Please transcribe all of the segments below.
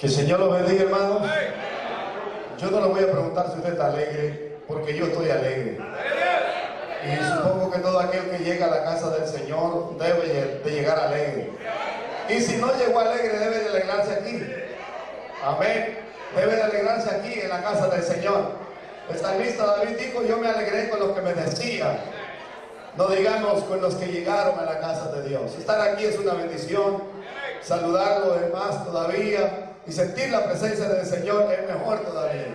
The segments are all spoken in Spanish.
Que el Señor lo bendiga, hermano. Yo no le voy a preguntar si usted está alegre, porque yo estoy alegre. Y supongo que todo aquel que llega a la casa del Señor debe de llegar alegre. Y si no llegó alegre, debe de alegrarse aquí. Amén. Debe de alegrarse aquí en la casa del Señor. El salmista David dijo, yo me alegré con los que me decían. No digamos con los que llegaron a la casa de Dios. Estar aquí es una bendición. Saludarlo es más todavía. Y sentir la presencia del Señor es mejor todavía.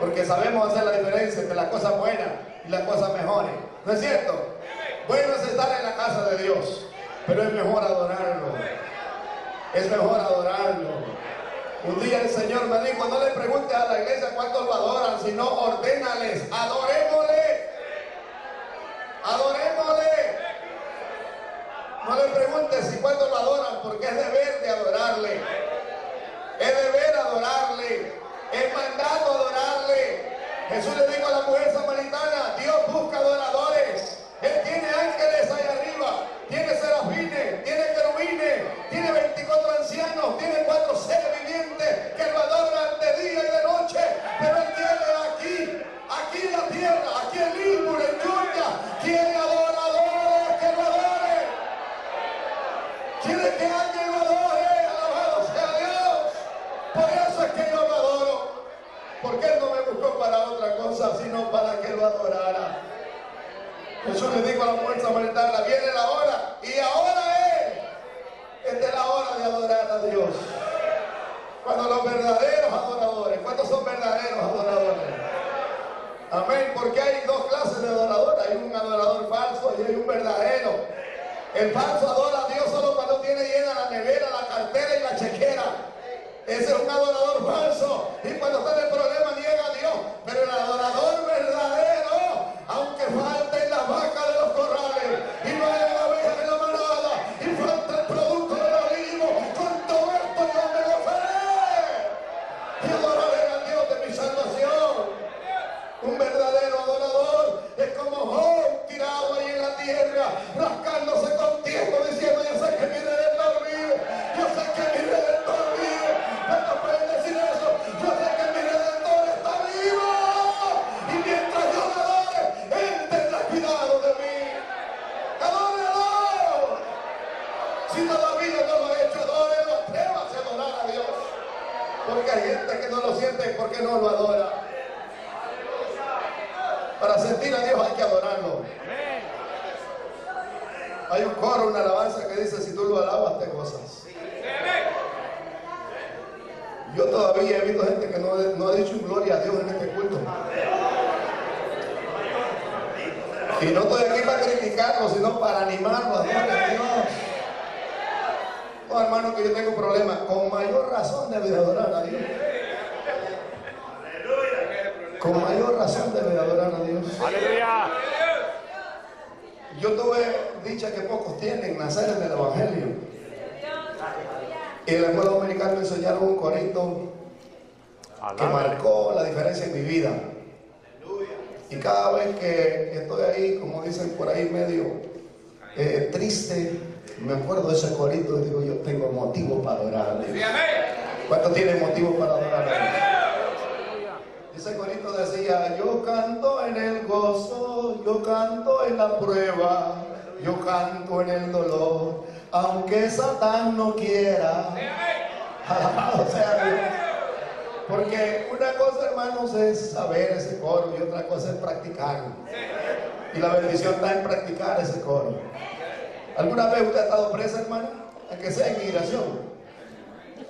Porque sabemos hacer la diferencia entre las cosas buenas y las cosas mejores. ¿No es cierto? Bueno es estar en la casa de Dios. Pero es mejor adorarlo. Es mejor adorarlo. Un día el Señor me dijo, no le pregunte a la iglesia cuántos lo adoran, sino ordénales, adorémosle. Adorémosle. No le pregunte si cuántos lo adoran, porque es deber de adorarle. Es deber adorarle. Es mandato adorarle. Jesús le dijo a la mujer samaritana, Dios busca adoradores. Él tiene ángeles ahí arriba, tiene serafines, tiene querubines, tiene 24 ancianos, tiene cuatro seres vivientes que lo adoran de día y de noche. Pero Él tiene aquí, aquí en la tierra, aquí en para otra cosa, sino para que lo adorara. Jesús le dijo a la mujer samaritana, viene la hora y ahora es. Esta es la hora de adorar a Dios. Cuando los verdaderos adoradores, ¿cuántos son verdaderos adoradores? Amén, porque hay dos clases de adoradores. Hay un adorador falso y hay un verdadero. El falso adora a Dios solo cuando tiene llena la nevera, la cartera y la chequera. Ese es un adorador falso. Y cuando está en el problema niega a Dios. Pero el adorador verdadero,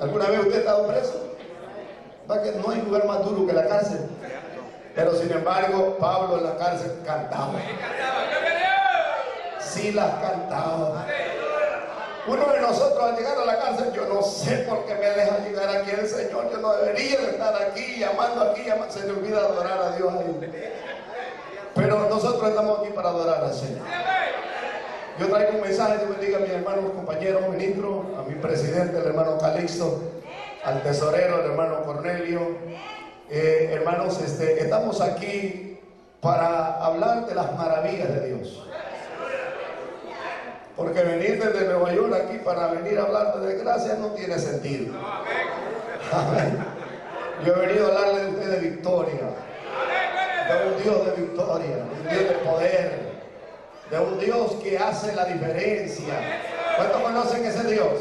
¿Alguna vez usted ha estado preso? No hay lugar más duro que la cárcel. Pero sin embargo, Pablo en la cárcel cantaba. Sí las cantaba. Uno de nosotros al llegar a la cárcel, yo no sé por qué me deja llegar aquí el Señor. Yo no debería de estar aquí, llamando aquí, se le olvida adorar a Dios ahí. Pero nosotros estamos aquí para adorar al Señor. Yo traigo un mensaje, Dios bendiga a mis hermanos, compañeros, ministros, a mi presidente, el hermano Calixto, al tesorero, el hermano Cornelio. Eh, hermanos, este, estamos aquí para hablar de las maravillas de Dios. Porque venir desde Nueva York aquí para venir a hablar de desgracia no tiene sentido. Yo he venido a hablarle de usted de victoria. De un Dios de victoria, un Dios de poder, de un Dios que hace la diferencia. ¿Cuántos conocen ese Dios?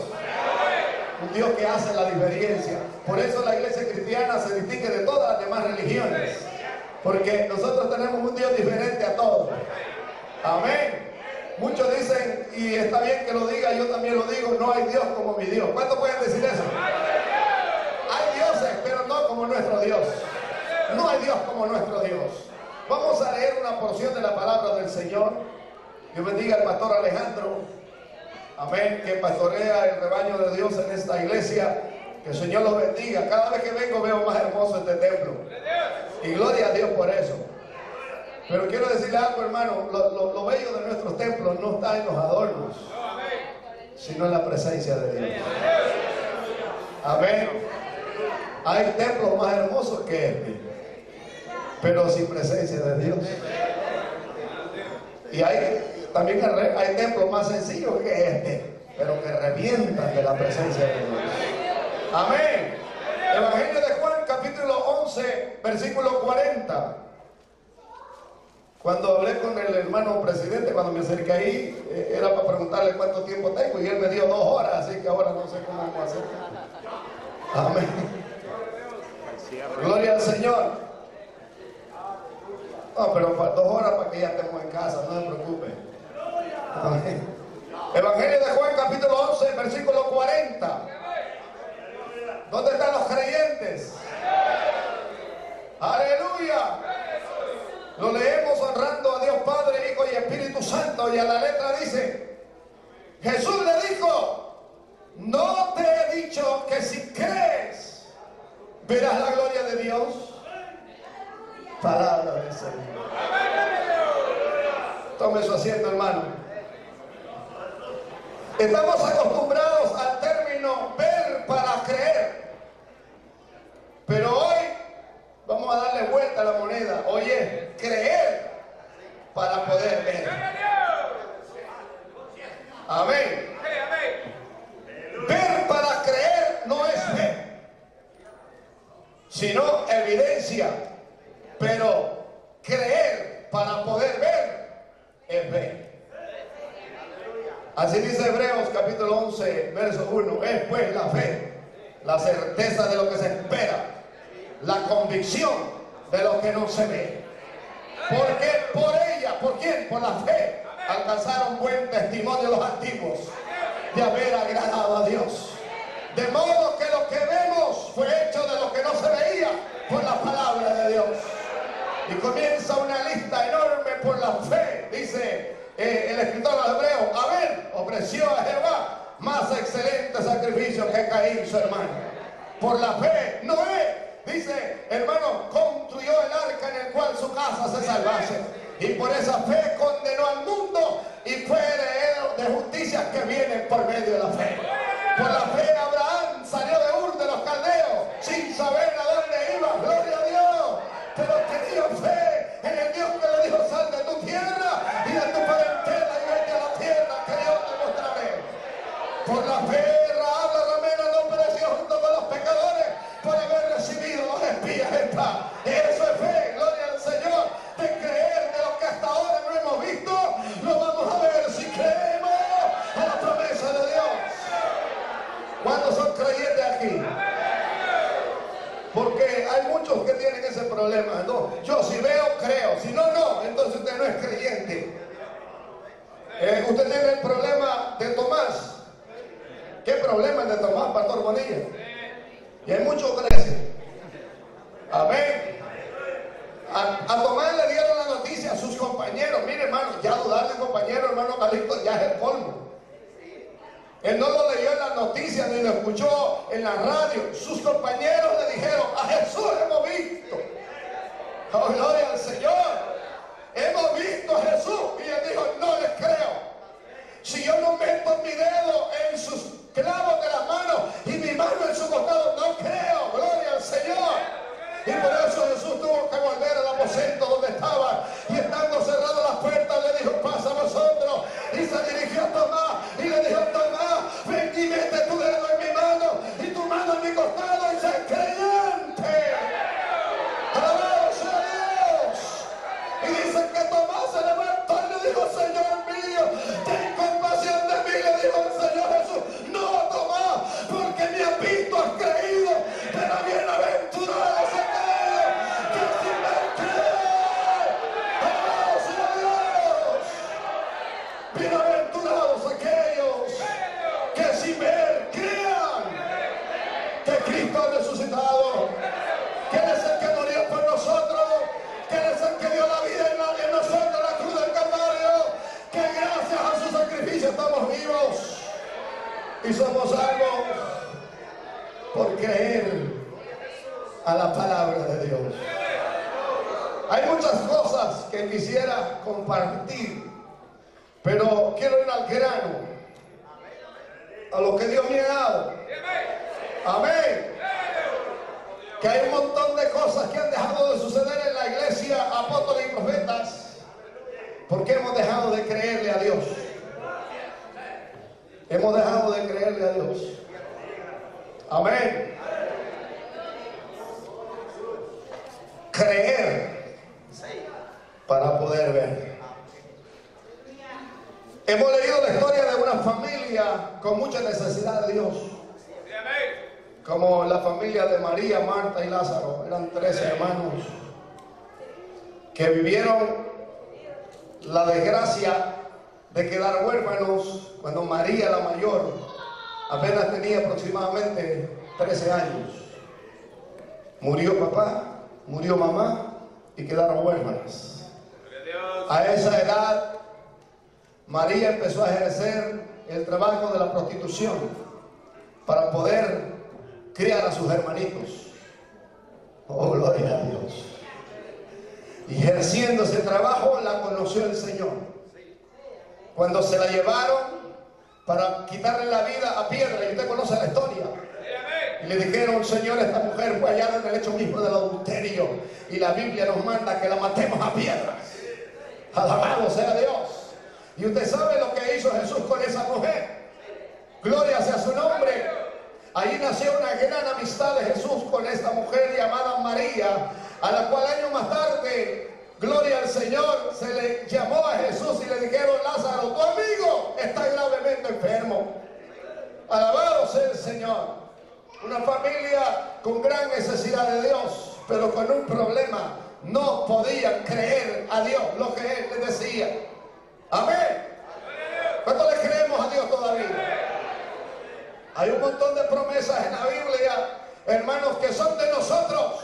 Un Dios que hace la diferencia. Por eso la iglesia cristiana se distingue de todas las demás religiones. Porque nosotros tenemos un Dios diferente a todos. Amén. Muchos dicen, y está bien que lo diga, yo también lo digo, no hay Dios como mi Dios. ¿Cuántos pueden decir eso? Hay dioses, pero no como nuestro Dios. No hay Dios como nuestro Dios. Vamos a leer una porción de la palabra del Señor. Dios bendiga al pastor Alejandro. Amén. Que pastorea el rebaño de Dios en esta iglesia. Que el Señor los bendiga. Cada vez que vengo veo más hermoso este templo. Y gloria a Dios por eso. Pero quiero decirle algo, hermano, lo, bello de nuestros templos no está en los adornos, sino en la presencia de Dios. Amén. Hay templos más hermosos que este, pero sin presencia de Dios. Y hay también hay templos más sencillos que este, pero que revientan de la presencia de Dios. Amén. Evangelio de Juan, capítulo 11, versículo 40. Cuando hablé con el hermano presidente, cuando me acerqué ahí, eh, era para preguntarle cuánto tiempo tengo y él me dio dos horas, así que ahora no sé cómo vamos a hacer. Amén. Gloria al Señor. No, pero dos horas para que ya estemos en casa, no se preocupe. Evangelio de Juan, capítulo 11, versículo 40. ¿Dónde están los creyentes? Aleluya. Lo leemos honrando a Dios Padre, Hijo y Espíritu Santo. Y a la letra dice, Jesús le dijo, no te he dicho que si crees, verás la gloria de Dios. Palabra del Señor. Tome su asiento, hermano. Estamos acostumbrados al término ver para creer. Pero hoy Vamos a darle vuelta a la moneda. Oye, creer para poder ver. Amén. Ver para creer no es fe, sino evidencia. Pero creer para poder ver es fe. Así dice Hebreos capítulo 11, verso 1. Es pues la fe, la certeza de lo que se espera la convicción de lo que no se ve. Porque por ella, ¿por quién? Por la fe, alcanzaron buen testimonio los antiguos de haber agradado a Dios. De modo que lo que vemos fue hecho de lo que no se veía por la palabra de Dios. Y comienza una lista enorme por la fe, dice eh, el escritor de Hebreo, ver, ofreció a Jehová más excelente sacrificio que Caín, su hermano. Por la fe, Noé Dice, hermano, construyó el arca en el cual su casa se salvase. Y por esa fe condenó al mundo y fue heredero de justicias que vienen por medio de la fe. Por la fe Abraham salió de Ur de los y somos salvos por creer a la palabra de Dios. Hay muchas cosas que quisiera compartir, pero quiero ir al grano, a lo que Dios me ha dado. Amén. Que hay un montón de cosas que han dejado de suceder en la iglesia, apóstoles y profetas, porque hemos dejado de creerle a Dios. Hemos dejado de creerle a Dios. Amén. Creer para poder ver. Hemos leído la historia de una familia con mucha necesidad de Dios. Como la familia de María, Marta y Lázaro. Eran tres hermanos que vivieron la desgracia de quedar huérfanos cuando María la mayor apenas tenía aproximadamente 13 años. Murió papá, murió mamá y quedaron huérfanas. A esa edad, María empezó a ejercer el trabajo de la prostitución para poder criar a sus hermanitos. Oh, gloria a Dios. Y ejerciendo ese trabajo, la conoció el Señor. Cuando se la llevaron para quitarle la vida a piedra, y usted conoce la historia. Y le dijeron, Señor, esta mujer fue hallada en el hecho mismo del adulterio. Y la Biblia nos manda que la matemos a piedras. Alabado sea Dios. Y usted sabe lo que hizo Jesús con esa mujer. Gloria sea su nombre. Ahí nació una gran amistad de Jesús con esta mujer llamada María, a la cual años más tarde, gloria al Señor, se le llamó a Jesús y le dijeron, Lázaro, tu amigo está gravemente enfermo. Alabado sea el Señor. Una familia con gran necesidad de Dios, pero con un problema. No podían creer a Dios lo que Él les decía. Amén. ¿Cuánto le creemos a Dios todavía? Hay un montón de promesas en la Biblia, hermanos, que son de nosotros.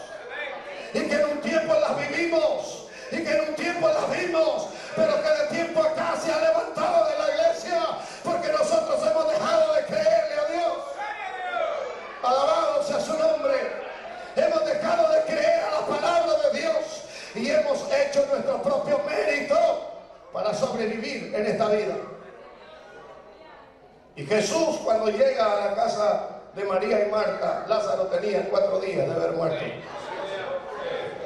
Y que en un tiempo las vivimos. Y que en un tiempo las vimos. Pero que de tiempo acá se ha levantado de la iglesia. Porque nosotros hemos dejado de creerle a Dios. Alabado sea su nombre. Hemos dejado de creer a la palabra de Dios. Y hemos hecho nuestro propio mérito para sobrevivir en esta vida. Y Jesús cuando llega a la casa de María y Marta, Lázaro tenía cuatro días de haber muerto.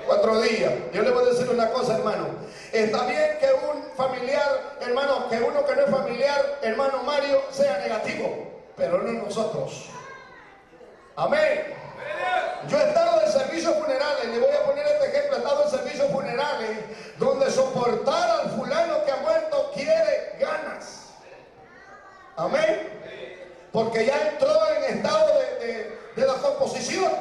Cuatro días. Yo le voy a decir una cosa, hermano. Está bien que un familiar, hermano, que uno que no es familiar, hermano Mario, sea negativo, pero no nosotros. Amén. Yo he estado en servicios funerales, le voy a poner este ejemplo, he estado en servicios funerales donde soportar al fulano que ha muerto quiere ganas. Amén. Porque ya entró en estado de, de- de la composición.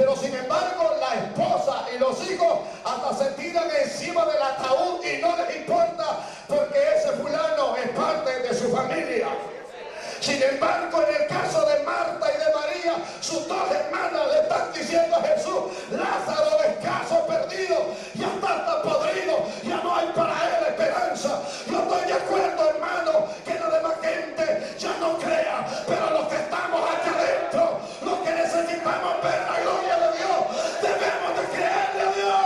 Pero sin embargo, la esposa y los hijos hasta se tiran encima del ataúd y no les importa porque ese fulano es parte de su familia. Sin embargo, en el caso de Marta y de María, sus dos hermanas le están diciendo a Jesús, Lázaro descaso perdido, ya está hasta podrido, ya no hay para él esperanza. Yo estoy de acuerdo, hermano, que la demás gente ya no crea, pero los que estamos acá adentro, los que necesitamos ver la gloria de Dios, debemos de creerle a Dios.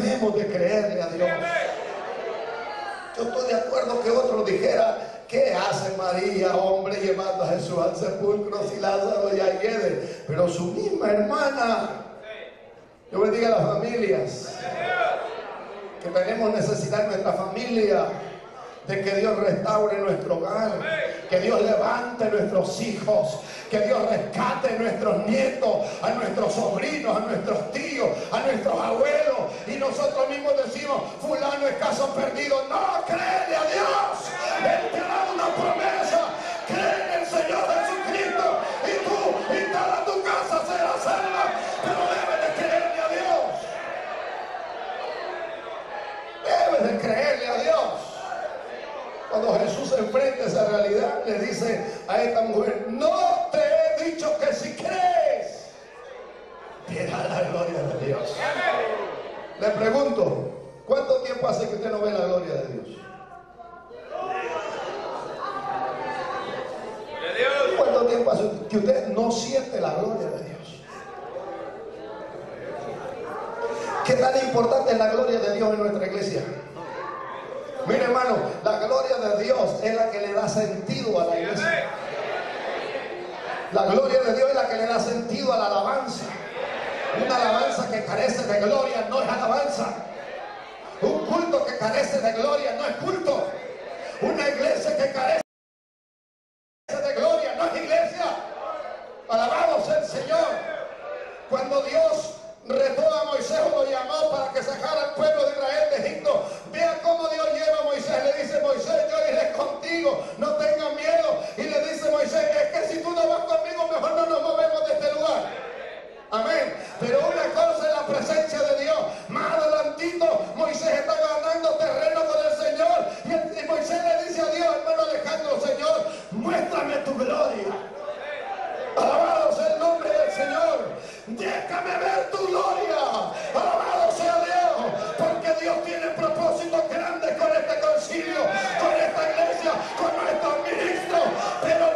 Debemos de creerle a Dios. Yo estoy de acuerdo que otro dijera, ¿qué hace María, hombre, llevando a Jesús al sepulcro si Lázaro ya quede? Pero su misma hermana, yo bendiga a las familias, que tenemos necesidad en nuestra familia, de que Dios restaure nuestro hogar, que Dios levante nuestros hijos, que Dios rescate nuestros nietos, a nuestros sobrinos, a nuestros tíos, a nuestros abuelos. Y nosotros mismos decimos, fulano es caso perdido. No, créele a Dios. Él te una promesa. Cree en el Señor Jesucristo y tú y tu casa será salva. Pero debes de creerle a Dios. Debes de creerle a Dios. Cuando Jesús enfrenta esa realidad, le dice a esta mujer, no te he dicho que si crees, verás la gloria de Dios. Le pregunto, ¿cuánto tiempo hace que usted no ve la gloria de Dios? ¿Cuánto tiempo hace que usted no siente la gloria de Dios? ¿Qué tan importante es la gloria de Dios en nuestra iglesia? Mire hermano, la gloria de Dios es la que le da sentido a la iglesia. La gloria de Dios es la que le da sentido a la alabanza. Una alabanza que carece de gloria no es alabanza. Un culto que carece de gloria no es culto. Una iglesia que carece Déjame ver tu gloria. Alabado sea Dios. Porque Dios tiene propósitos grandes con este concilio, con esta iglesia, con nuestros ministros. Pero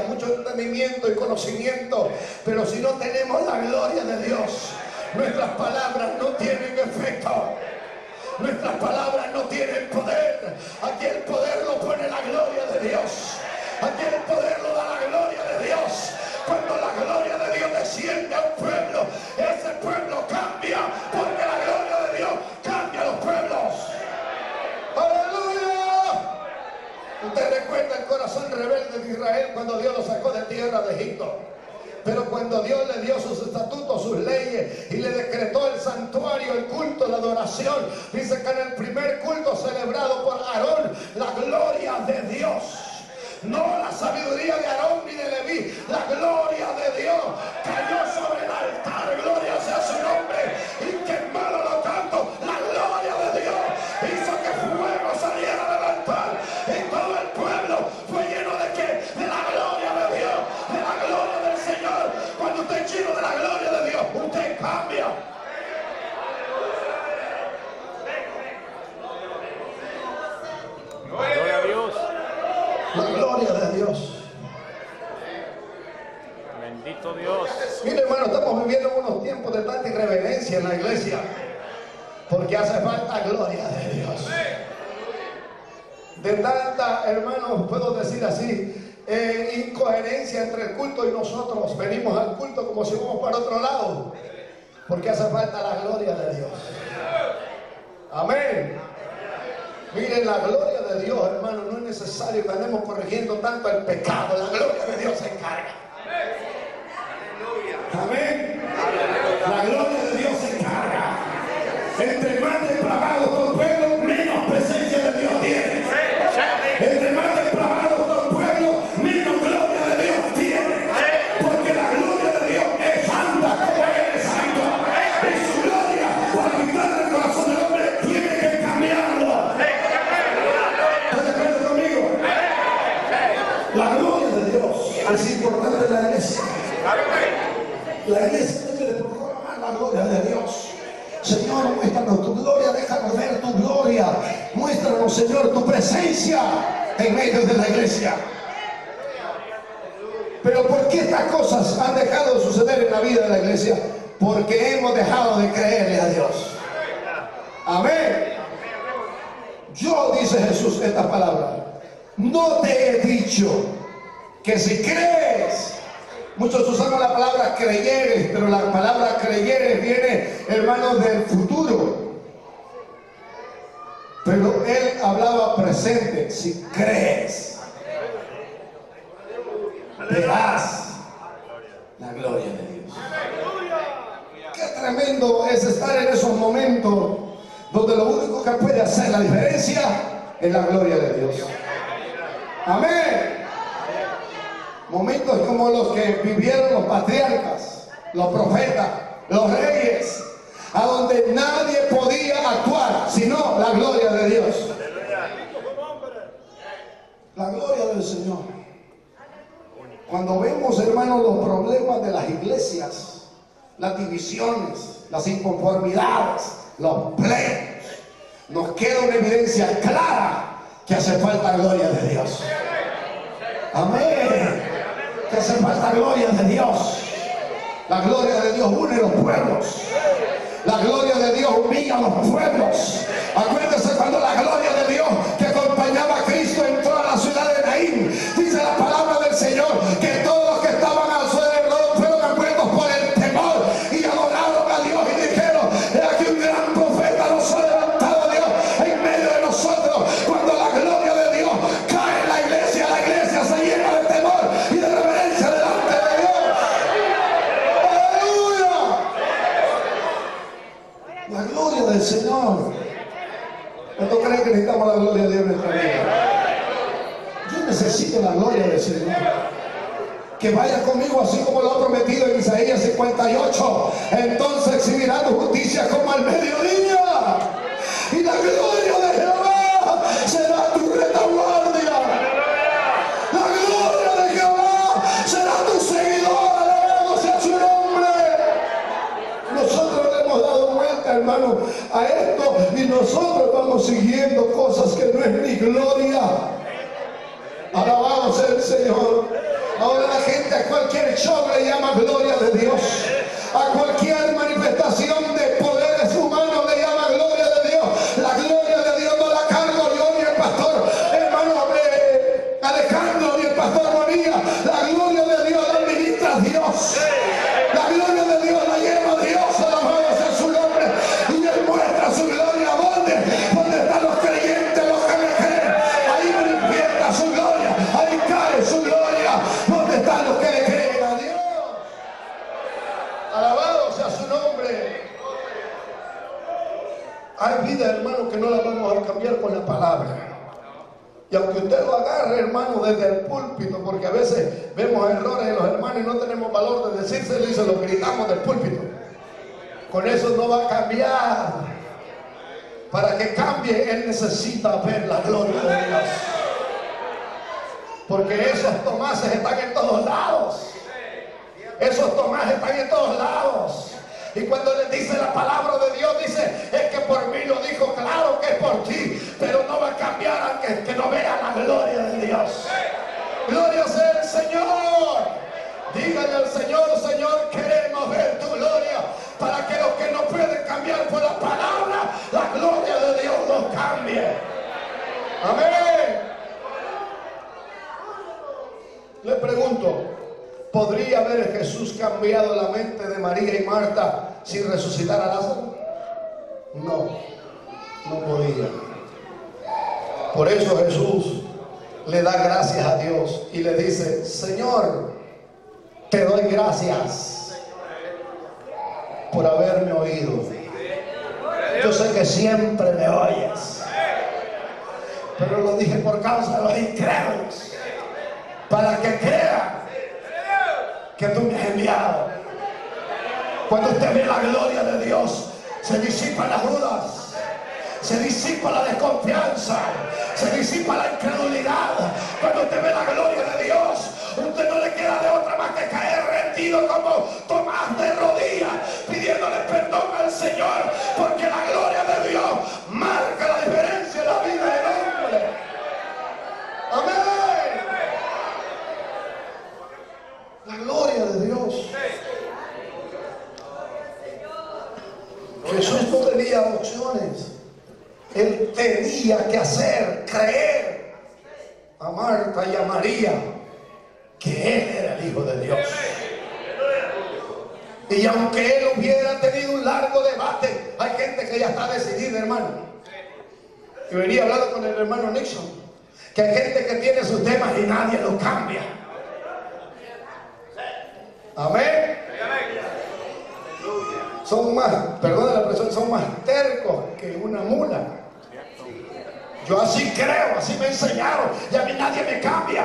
mucho entendimiento y conocimiento, pero si no tenemos la gloria de Dios, nuestras palabras no tienen efecto. Nuestras palabras no tienen poder. Aquí el poder lo pone la gloria de Dios. Aquí el poder lo da la gloria de Dios. Cuando la gloria de Dios desciende corazón rebelde de Israel cuando Dios lo sacó de tierra de Egipto. Pero cuando Dios le dio sus estatutos, sus leyes y le decretó el santuario, el culto, la adoración, dice que en el primer culto celebrado por Aarón, la gloria de Dios. No la sabiduría de Aarón ni de Leví, la gloria de Dios cayó sobre el altar, gloria sea su nombre, en la iglesia. Porque hace falta gloria de Dios. De tanta, hermanos, puedo decir así, eh, incoherencia entre el culto y nosotros. Venimos al culto como si fuéramos para otro lado. Porque hace falta la gloria de Dios. Amén. Miren, la gloria de Dios, hermano, no es necesario que andemos corrigiendo tanto el pecado. La gloria de Dios se encarga. Amén. Amén. La gloria este Dios une los pueblos. La gloria de Dios humilla a los pueblos. no vean la gloria de Dios. Gloria sea el Señor. Dígale al Señor, Señor, queremos ver tu gloria para que los que no pueden cambiar por la palabra, la gloria de Dios los cambie. Amén. Le pregunto, ¿podría haber Jesús cambiado la mente de María y Marta sin resucitar a Lázaro? No, no podía. Por eso Jesús le da gracias a Dios y le dice, Señor, te doy gracias por haberme oído. Yo sé que siempre me oyes, pero lo dije por causa de los incrédulos, para que crean que tú me has enviado. Cuando usted ve la gloria de Dios, se disipan las dudas, se disipa la desconfianza, se disipa la incredulidad. Cuando usted ve la gloria de Dios, usted no le queda de otra más que caer rendido como Tomás de rodillas, pidiéndole perdón al Señor, porque la gloria de Dios marca la diferencia en la vida del hombre. Amén. La gloria de Dios. Jesús no tenía opciones. Él tenía que hacer creer a Marta y a María que Él era el Hijo de Dios. Y aunque Él hubiera tenido un largo debate, hay gente que ya está decidida, hermano. Y venía hablando con el hermano Nixon, que hay gente que tiene sus temas y nadie los cambia. Amén. Son más, perdón la expresión, son más tercos que una mula. Yo así creo, así me enseñaron y a mí nadie me cambia.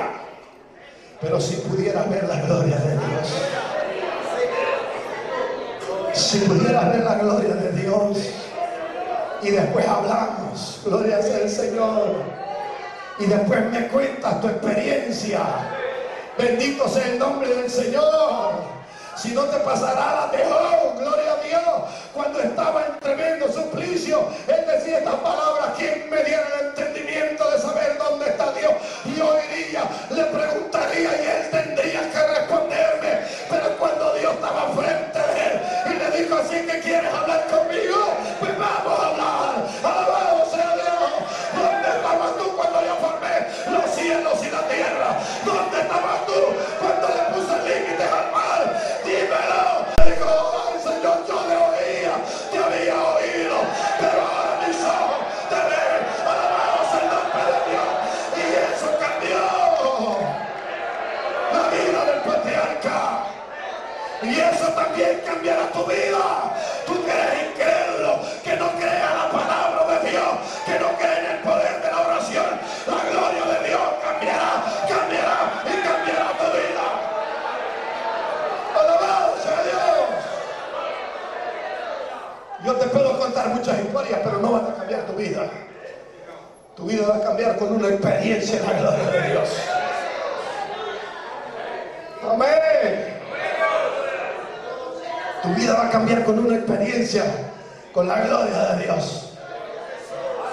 Pero si pudiera ver la gloria de Dios, si pudiera ver la gloria de Dios y después hablamos, gloria sea el Señor, y después me cuentas tu experiencia, bendito sea el nombre del Señor. Si no te pasará la mejor, gloria a Dios. Cuando estaba en tremendo suplicio, él decía estas palabras, ¿quién me diera el entendimiento de saber dónde está Dios? Yo iría, le preguntaría y él tendría que responderme. Pero cuando Dios estaba frente de él y le dijo, así que quieres hablar conmigo, pues vamos a hablar. Alabado sea Dios. ¿Dónde estabas tú cuando yo formé los cielos y la tierra? ¿Dónde estabas tu vida. Tú que eres incrédulo, que no crea la palabra de Dios, que no cree en el poder de la oración. La gloria de Dios cambiará, cambiará y cambiará tu vida. Alabado sea Dios. Yo te puedo contar muchas historias, pero no van a cambiar tu vida. Tu vida va a cambiar con una experiencia en la gloria de Dios. Amén. Tu vida va a cambiar con una experiencia con la gloria de Dios.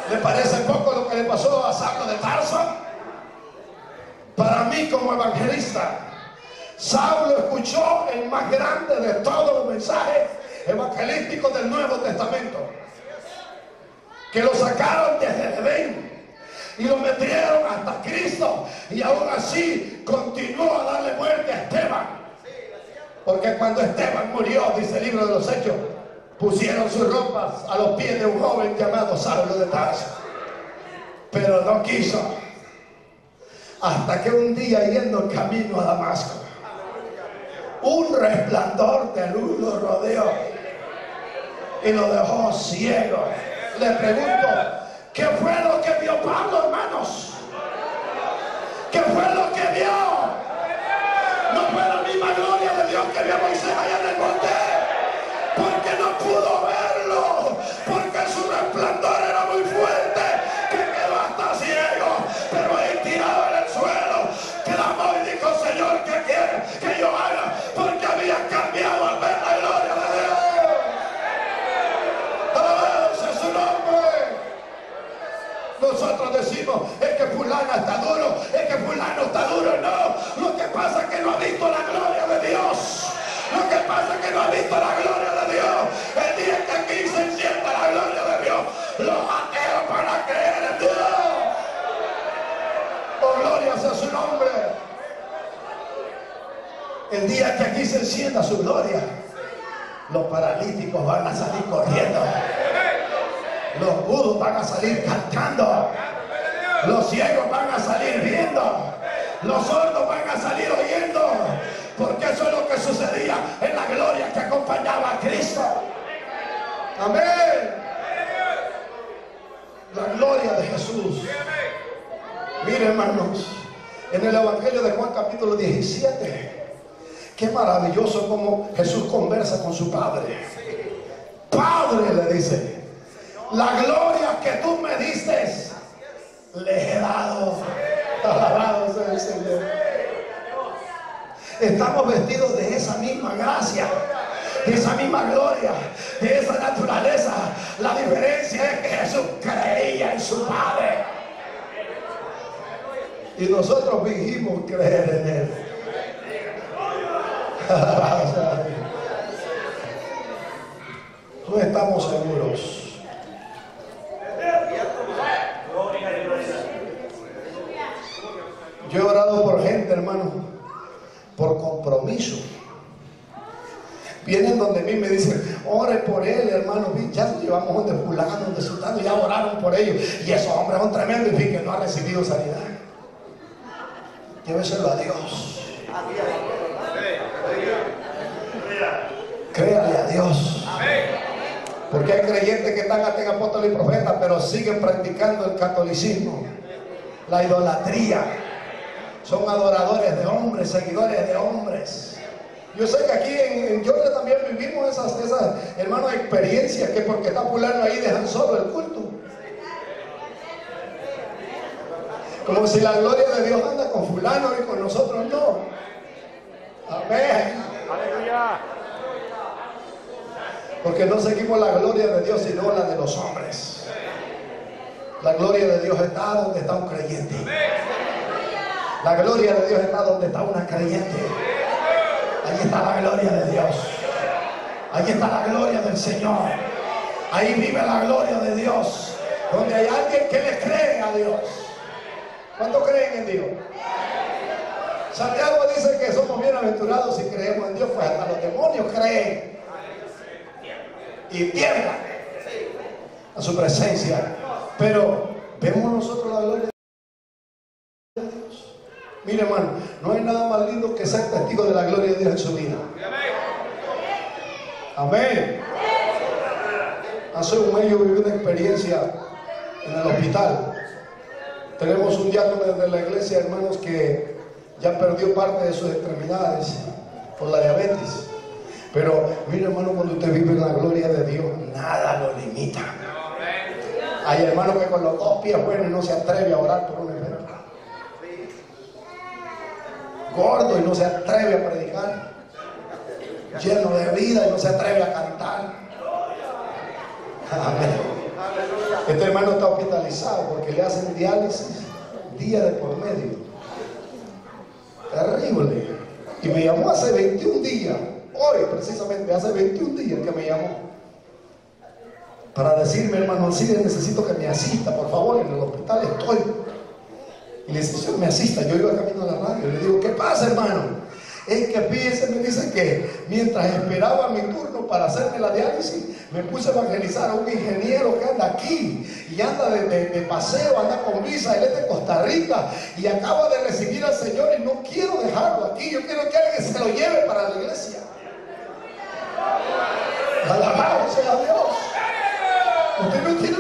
¿Le parece poco lo que le pasó a Saulo de Tarso? Para mí como evangelista, Saulo escuchó el más grande de todos los mensajes evangelísticos del Nuevo Testamento. Que lo sacaron desde Edén y lo metieron hasta Cristo y aún así continuó a darle muerte a Esteban. Porque cuando Esteban murió, dice el libro de los Hechos, pusieron sus ropas a los pies de un joven llamado Saulo de Tarso. Pero no quiso. Hasta que un día yendo camino a Damasco, un resplandor de luz lo rodeó y lo dejó ciego. Le pregunto, ¿qué fue lo que vio Pablo, hermanos? ¿Qué fue lo que vio? No fue la misma gloria de Dios que vio Moisés allá en el monte. Porque no pudo verlo. Porque su resplandor era muy fuerte. Que quedó hasta ciego. Pero ahí tirado en el suelo. Clamó y dijo, Señor, ¿qué quieres que yo haga? Porque había cambiado al ver la gloria de Dios. Alabado su nombre. nosotros decimos, es que fulano está duro, es que fulano está duro. No, lo que pasa es que no ha visto la gloria. Lo que pasa es que no ha visto la gloria de Dios. El día que aquí se sienta la gloria de Dios, los ateos van a creer en Dios. Oh, gloria sea su nombre. El día que aquí se encienda su gloria, los paralíticos van a salir corriendo. Los mudos van a salir cantando. Los ciegos van a salir viendo. Los sordos van a salir oyendo. Porque eso es lo que sucedía en la gloria que acompañaba a Cristo. Amén. La gloria de Jesús. Miren hermanos, en el Evangelio de Juan capítulo 17, qué maravilloso como Jesús conversa con su Padre. Padre le dice, la gloria que tú me diste, le he dado. Alabado sea el Señor. Estamos vestidos de esa misma gracia, de esa misma gloria, de esa naturaleza. La diferencia es que Jesús creía en su Padre. Y nosotros vivimos creer en Él. No estamos seguros. Yo he orado por gente, hermano, por Vienen donde mí me dicen, ore por él, hermano. Ya lo llevamos donde fulano, donde sultano, ya oraron por ellos. Y esos hombres son tremendos y que no ha recibido sanidad. Lléveselo a Dios. Créale a Dios. Porque hay creyentes que están en apóstoles y profetas, pero siguen practicando el catolicismo, la idolatría. Son adoradores de hombres, seguidores de hombres. Yo sé que aquí en, Georgia también vivimos esas, esas hermanos, experiencias que porque está fulano ahí dejan solo el culto. Como si la gloria de Dios anda con fulano y con nosotros no. Amén. Aleluya. Porque no seguimos la gloria de Dios, sino la de los hombres. La gloria de Dios está donde está un creyente. La gloria de Dios está donde está una creyente. Ahí está la gloria de Dios. Ahí está la gloria del Señor. Ahí vive la gloria de Dios. Donde hay alguien que le cree a Dios. ¿Cuántos creen en Dios? Santiago dice que somos bienaventurados si creemos en Dios, pues hasta los demonios creen y tiemblan a su presencia. Pero vemos nosotros la gloria de Dios. Mire hermano, no hay nada más lindo que ser testigo de la gloria de Dios en su vida. Amén. Hace un mes yo viví una experiencia en el hospital. Tenemos un diácono de la iglesia, hermanos, que ya perdió parte de sus extremidades por la diabetes. Pero mire hermano, cuando usted vive en la gloria de Dios, nada lo limita. Hay hermanos que con los dos pies buenos no se atreve a orar por una enfermedad. Gordo y no se atreve a predicar. Lleno de vida y no se atreve a cantar. Este hermano está hospitalizado porque le hacen diálisis día de por medio. Terrible. Y me llamó hace 21 días, hoy precisamente, hace 21 días que me llamó. Para decirme, hermano Alcide, necesito que me asista, por favor, en el hospital estoy. Y le dice, me asista, yo iba camino a la radio. Le digo, ¿qué pasa, hermano? Es que fíjense, me dice que mientras esperaba mi turno para hacerme la diálisis, me puse a evangelizar a un ingeniero que anda aquí y anda de, paseo, anda con visa, él es de Costa Rica y acaba de recibir al Señor y no quiero dejarlo aquí, yo quiero que alguien se lo lleve para la iglesia. Alabado sea Dios. Usted no tiene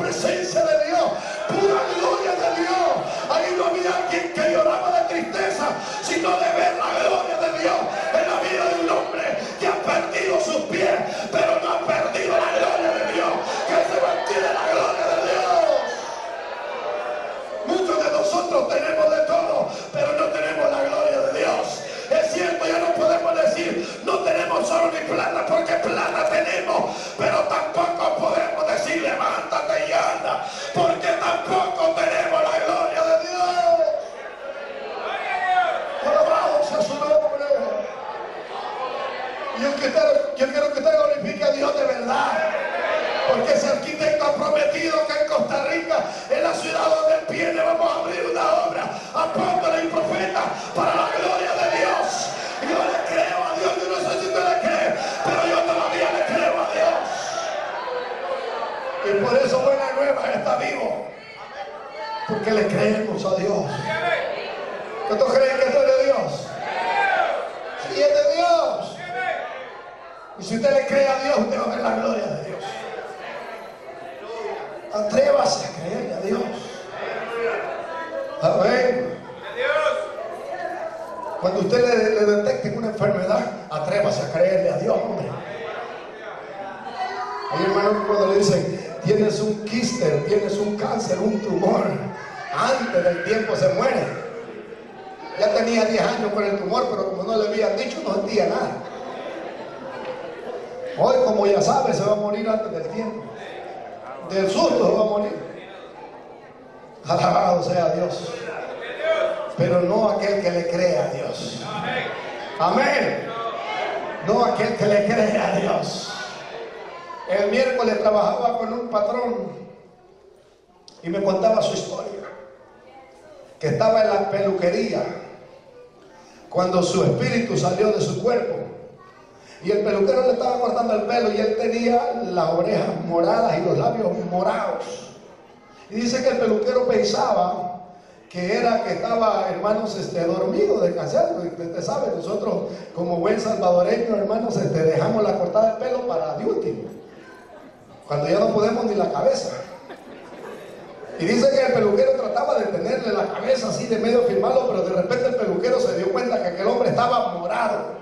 presencia de Dios, pura gloria de Dios. Ahí no había alguien que lloraba de tristeza, sino de ver la gloria de Dios porque tampoco tenemos la gloria de Dios. Alabado sea su nombre. Yo quiero, yo quiero que usted glorifique a Dios de verdad. Porque ese arquitecto ha prometido que en Costa Rica, en la ciudad donde viene, vamos a abrir una obra. A Porque le creemos a Dios. ¿Cuántos creen que esto es de Dios? Sí, es de Dios. Y si usted le cree a Dios, usted va a ver la gloria de Dios. Atrévase a creerle a Dios. Amén. Cuando usted le, le detecte una enfermedad, atrévase a creerle a Dios, hombre. Hay hermanos que cuando le dicen, tienes un quiste, tienes un cáncer, un tumor, antes del tiempo se muere. Ya tenía 10 años con el tumor, pero como no le habían dicho, no sentía nada. Hoy, como ya sabe, se va a morir antes del tiempo. Del susto se va a morir. Alabado sea Dios. Pero no aquel que le cree a Dios. Amén. No aquel que le cree a Dios. El miércoles trabajaba con un patrón y me contaba su historia. Que estaba en la peluquería cuando su espíritu salió de su cuerpo. Y el peluquero le estaba cortando el pelo y él tenía las orejas moradas y los labios morados. Y dice que el peluquero pensaba que era que estaba, hermanos, este, dormido de cansancio. Usted sabe, nosotros como buen salvadoreño, hermanos, este, dejamos la cortada del pelo para de último. Cuando ya no podemos ni la cabeza. Y dice que el peluquero trataba de tenerle la cabeza así de medio firmado, pero de repente el peluquero se dio cuenta que aquel hombre estaba morado.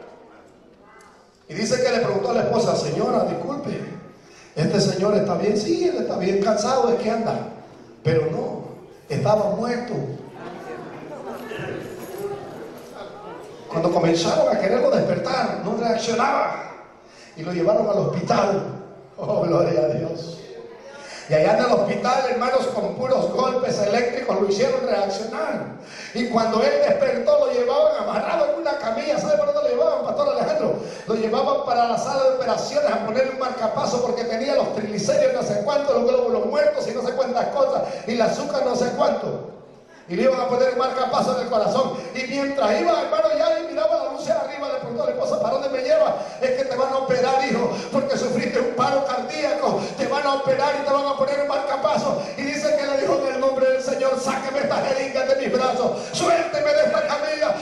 Y dice que le preguntó a la esposa, señora, disculpe, este señor está bien, sí, él está bien cansado, ¿de qué anda? Pero no, estaba muerto. Cuando comenzaron a quererlo despertar, no reaccionaba. Y lo llevaron al hospital. Oh, gloria a Dios. Y allá en el hospital, hermanos, con puros golpes eléctricos lo hicieron reaccionar. Y cuando él despertó, lo llevaban amarrado en una camilla. ¿Sabe por dónde lo llevaban, Pastor Alejandro? Lo llevaban para la sala de operaciones a ponerle un marcapaso porque tenía los triglicéridos no sé cuánto, los glóbulos muertos y no sé cuántas cosas, y el azúcar no sé cuánto. Y le iban a poner un marcapaso en el corazón. Y mientras iba, hermano, ya y miraba la luz arriba, le preguntó a la esposa, ¿para dónde me lleva? Es que te van a operar, hijo, porque sufriste un paro cardíaco. Te van a operar y te van a poner un marcapaso. Y dice que le dijo en el nombre del Señor, sáqueme estas jeringas de mis brazos, suélteme de esta camilla.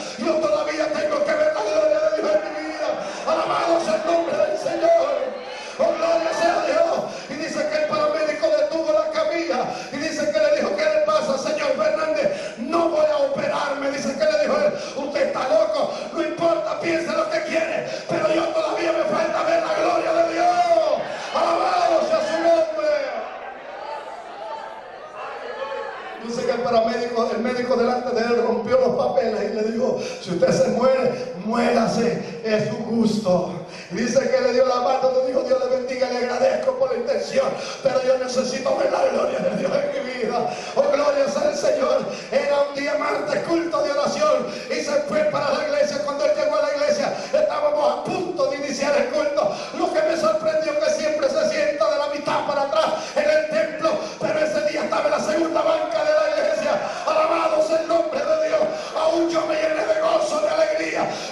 El médico delante de él rompió los papeles y le dijo, si usted se muere, muérase, es su gusto. Dice que le dio la mano, le dijo, Dios le bendiga, le agradezco por la intención, pero yo necesito ver la gloria de Dios en mi vida. Oh, gloria sea el Señor. Era un día martes, culto de oración, y se fue para la iglesia. Cuando él llegó a la iglesia, estábamos a punto de iniciar el culto.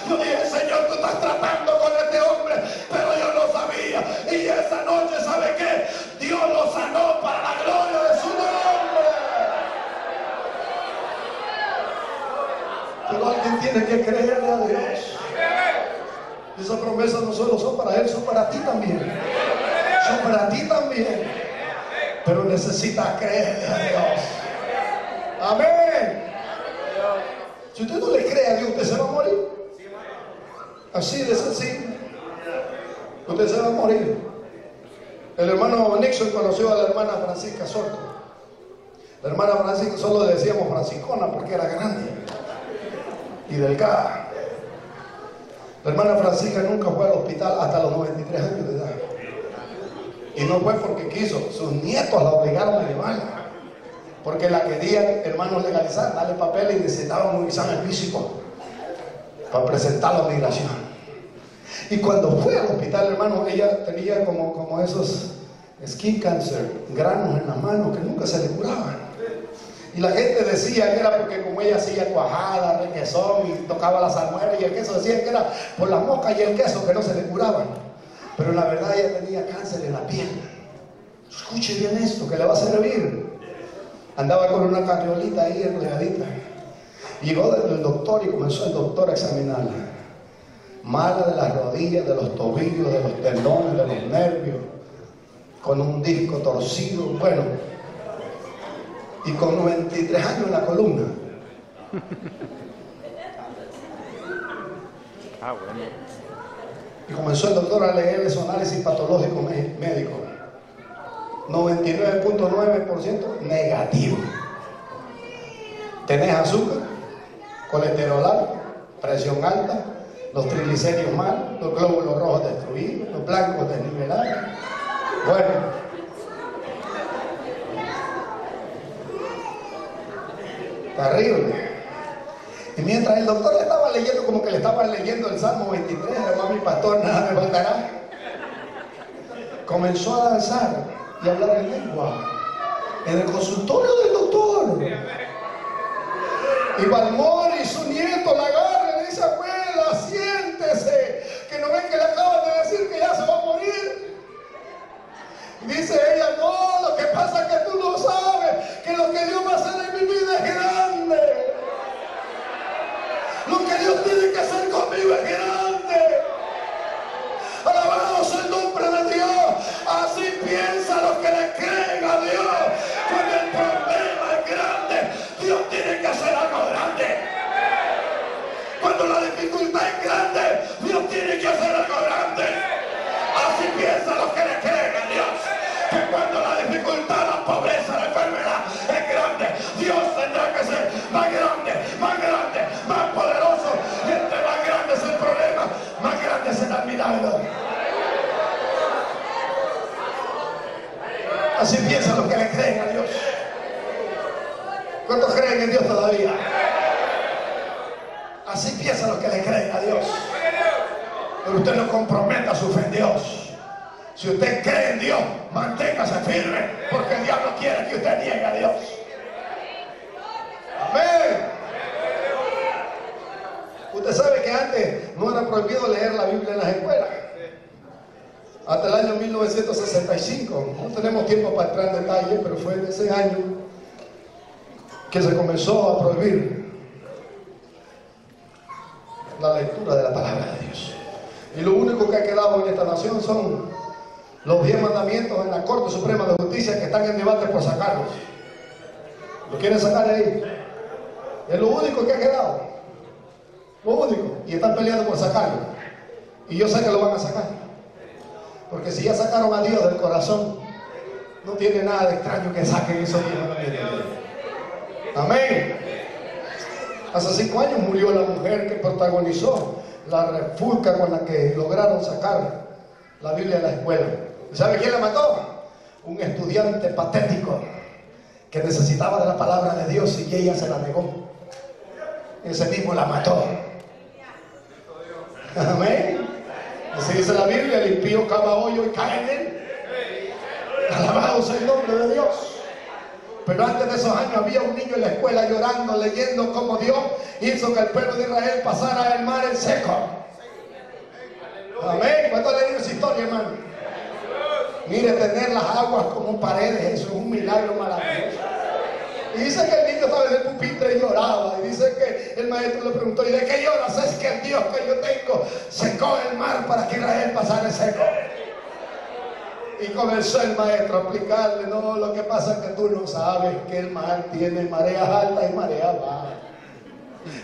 Yo dije, Señor, tú estás tratando con este hombre, pero yo no sabía. Y esa noche, ¿sabe qué? Dios lo sanó para la gloria de su nombre. Pero alguien tiene que creerle a Dios. Esas promesas no solo son para Él, son para ti también. Son para ti también. Pero necesitas creerle a Dios. Amén. Si usted no le cree a Dios, usted se va a morir. Así de sencillo. Usted se va a morir. El hermano Nixon conoció a la hermana Francisca Soto. La hermana Francisca solo le decíamos Franciscona porque era grande y delgada. La hermana Francisca nunca fue al hospital hasta los 93 años de edad. Y no fue porque quiso, sus nietos la obligaron a llevarla. Porque la querían, hermanos, legalizar, darle papeles y necesitaban un examen físico para presentar la migración. Y cuando fue al hospital, hermano, ella tenía como, como esos skin cancer, granos en las manos que nunca se le curaban. Y la gente decía que era porque como ella hacía cuajada, requesón y tocaba la salmuera y el queso, decía que era por las moscas y el queso que no se le curaban. Pero la verdad ella tenía cáncer en la piel. Escuche bien esto, que le va a servir. Andaba con una carriolita ahí enredadita. Llegó del doctor y comenzó el doctor a examinarla. Mala de las rodillas, de los tobillos, de los tendones, de los nervios, con un disco torcido. Bueno, y con 93 años en la columna. Ah, bueno. Y comenzó el doctor a leerle su análisis patológico mé- médico. 99.9% negativo. Tenés azúcar, colesterol alto, presión alta, los triglicéridos mal, los glóbulos rojos destruidos, los blancos desnivelados. Bueno, terrible. Y mientras el doctor le estaba leyendo, como que le estaba leyendo el Salmo 23, hermano mi pastor, nada me faltará. Comenzó a danzar y a hablar en lengua. En el consultorio del doctor. Y Balmor y su nieto la agarran y le dice, que no ven que le acaban de decir que ya se va a morir. Dice ella, no, lo que pasa es que tú no sabes que lo que Dios va a hacer en mi vida es grande. Lo que Dios tiene que hacer conmigo es grande. Alabado sea el nombre de Dios. Así piensa los que le creen a Dios. En Dios. Si usted cree en Dios, manténgase firme, porque el diablo quiere que usted niegue a Dios. Amén. Usted sabe que antes no era prohibido leer la Biblia en las escuelas. Hasta el año 1965. No tenemos tiempo para entrar en detalle, pero fue en ese año que se comenzó a prohibir la lectura de la palabra de Dios. Y lo único que ha nación son los diez mandamientos en la Corte Suprema de Justicia que están en debate por sacarlos. ¿Lo quieren sacar de ahí? Es lo único que ha quedado. Lo único. Y están peleando por sacarlo. Y yo sé que lo van a sacar. Porque si ya sacaron a Dios del corazón, no tiene nada de extraño que saquen esos diez mandamientos. Amén. Hace cinco años murió la mujer que protagonizó la refulca con la que lograron sacar la Biblia de la escuela. ¿Y sabe quién la mató? Un estudiante patético que necesitaba de la palabra de Dios y ella se la negó. Ese mismo la mató. Amén. Así dice la Biblia, el impío cava hoyo y cae en él. Alabado sea el nombre de Dios. Pero antes de esos años había un niño en la escuela llorando, leyendo cómo Dios hizo que el pueblo de Israel pasara el mar en seco. Amén. ¿Cuánto le digo esa historia, Mire, tener las aguas como paredes, eso es un milagro maravilloso. Y dice que el niño estaba en el pupitre y lloraba. Y dice que el maestro le preguntó, ¿y de qué lloras? Es que el Dios que yo tengo secó el mar para que Israel pasara seco. Y comenzó el maestro a explicarle, no, lo que pasa es que tú no sabes que el mar tiene mareas altas y mareas bajas.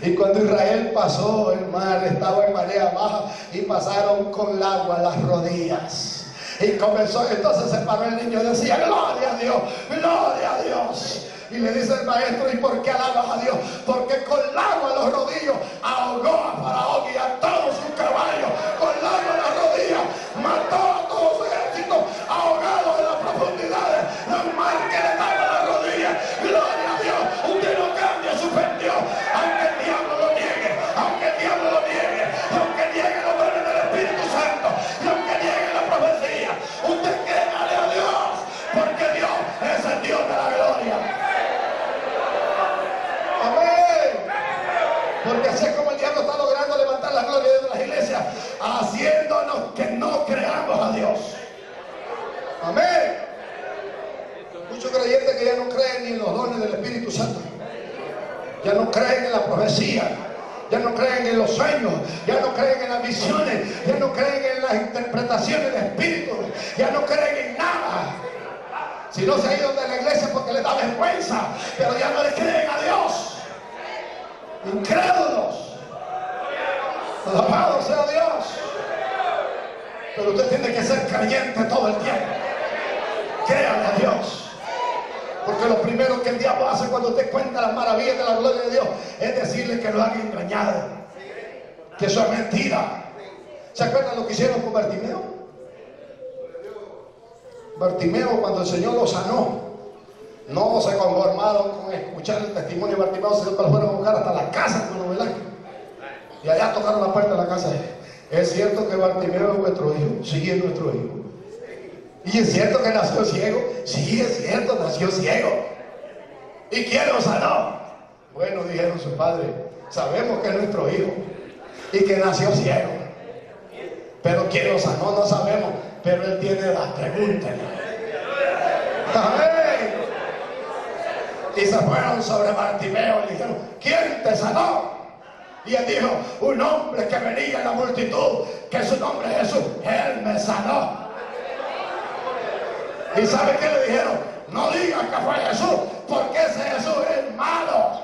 Y cuando Israel pasó el mar, estaba en marea baja y pasaron con el agua las rodillas. Y comenzó, entonces se paró el niño y decía, gloria a Dios, gloria a Dios. Y le dice el maestro, ¿y por qué alabas a Dios? Porque con el agua los rodillos ahogó a Faraón y a todos sus caballos. Ya no creen en la profecía. Ya no creen en los sueños, ya no creen en las visiones, ya no creen en las interpretaciones de espíritu, ya no creen en nada. Si no se ha ido de la iglesia porque le da vergüenza, pero ya no le creen a Dios. Incrédulos. Alabado sea Dios. Pero usted tiene que ser creyente todo el tiempo. Créale a Dios. Porque lo primero que el diablo hace cuando usted cuenta las maravillas de la gloria de Dios es decirle que lo han engañado. Que eso es mentira. ¿Se acuerdan lo que hicieron con Bartimeo? Bartimeo cuando el Señor lo sanó, no se conformaron con escuchar el testimonio de Bartimeo, lo fueron a buscar hasta la casa con los Y allá tocaron la puerta de la casa. Es cierto que Bartimeo es nuestro hijo, sí es nuestro hijo. Y es cierto que nació ciego, sí es cierto, nació ciego. ¿Y quién lo sanó? Bueno, dijeron su padre, sabemos que es nuestro hijo y que nació ciego. Pero quién lo sanó no sabemos, pero él tiene las preguntas. Amén. Y se fueron sobre Bartimeo y dijeron, ¿quién te sanó? Y él dijo, un hombre que venía en la multitud, que su nombre es Jesús, él me sanó. ¿Y sabe qué le dijeron? No digan que fue Jesús, porque ese Jesús es malo.